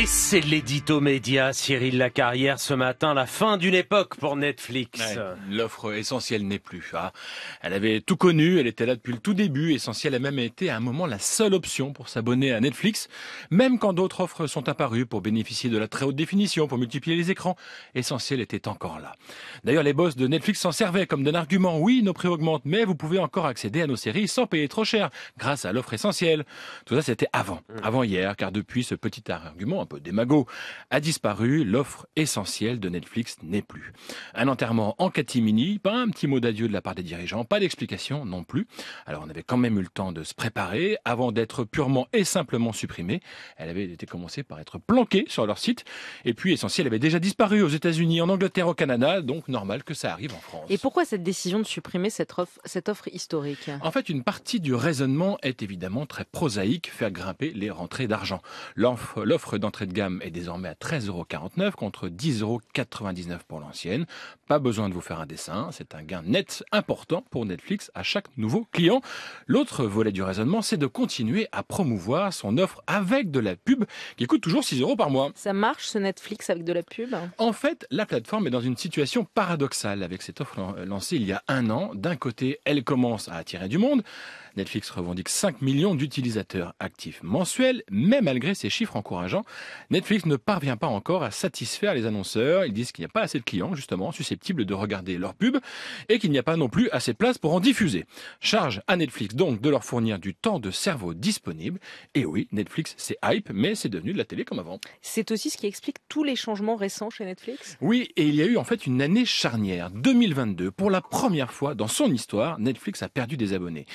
Et c'est l'édito média, Cyril Lacarrière, ce matin, la fin d'une époque pour Netflix. Ouais, L'offre essentielle n'est plus. Ah, elle avait tout connu, elle était là depuis le tout début. Essentiel a même été à un moment la seule option pour s'abonner à Netflix, même quand d'autres offres sont apparues pour bénéficier de la très haute définition, pour multiplier les écrans. Essentiel était encore là. D'ailleurs, les boss de Netflix s'en servaient comme d'un argument. Oui, nos prix augmentent, mais vous pouvez encore accéder à nos séries sans payer trop cher, grâce à l'offre essentielle. Tout ça, c'était avant, avant hier, car depuis ce petit argument peu démago a disparu, l'offre essentielle de Netflix n'est plus. Un enterrement en catimini, pas un petit mot d'adieu de la part des dirigeants, pas d'explication non plus. Alors on avait quand même eu le temps de se préparer avant d'être purement et simplement supprimée. Elle avait été commencée par être planquée sur leur site. Et puis Essentiel avait déjà disparu aux États-Unis, en Angleterre, au Canada, donc normal que ça arrive en France. Et pourquoi cette décision de supprimer cette offre, cette offre historique? En fait, une partie du raisonnement est évidemment très prosaïque, faire grimper les rentrées d'argent. L'offre l'offre d'entrée de gamme est désormais à 13,49€ contre 10,99€ pour l'ancienne. Pas besoin de vous faire un dessin, c'est un gain net important pour Netflix à chaque nouveau client. L'autre volet du raisonnement, c'est de continuer à promouvoir son offre avec de la pub qui coûte toujours 6 euros par mois. Ça marche ce Netflix avec de la pub? En fait, la plateforme est dans une situation paradoxale avec cette offre lan- lancée il y a un an. D'un côté, elle commence à attirer du monde. Netflix revendique 5 millions d'utilisateurs actifs mensuels, mais malgré ces chiffres encourageants, Netflix ne parvient pas encore à satisfaire les annonceurs. Ils disent qu'il n'y a pas assez de clients, justement, susceptibles de regarder leurs pubs et qu'il n'y a pas non plus assez de place pour en diffuser. Charge à Netflix donc de leur fournir du temps de cerveau disponible. Et oui, Netflix, c'est hype, mais c'est devenu de la télé comme avant. C'est aussi ce qui explique tous les changements récents chez Netflix Oui, et il y a eu en fait une année charnière, 2022. Pour la première fois dans son histoire, Netflix a perdu des abonnés.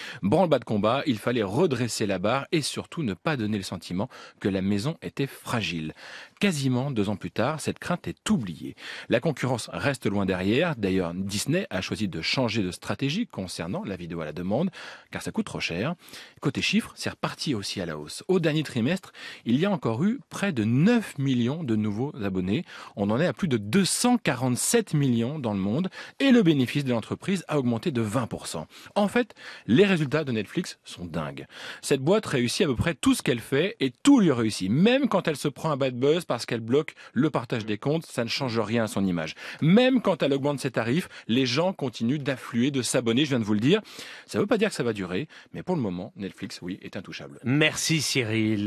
Branle-bas de combat, il fallait redresser la barre et surtout ne pas donner le sentiment que la maison était fragile. Quasiment deux ans plus tard, cette crainte est oubliée. La concurrence reste loin derrière. D'ailleurs, Disney a choisi de changer de stratégie concernant la vidéo à la demande, car ça coûte trop cher. Côté chiffres, c'est reparti aussi à la hausse. Au dernier trimestre, il y a encore eu près de 9 millions de nouveaux abonnés. On en est à plus de 247 millions dans le monde et le bénéfice de l'entreprise a augmenté de 20%. En fait, les résultats de Netflix sont dingues. Cette boîte réussit à peu près tout ce qu'elle fait et tout lui réussit. Même quand elle se prend un bad buzz parce qu'elle bloque le partage des comptes, ça ne change rien à son image. Même quand elle augmente ses tarifs, les gens continuent d'affluer, de s'abonner, je viens de vous le dire. Ça ne veut pas dire que ça va durer, mais pour le moment, Netflix, oui, est intouchable. Merci Cyril.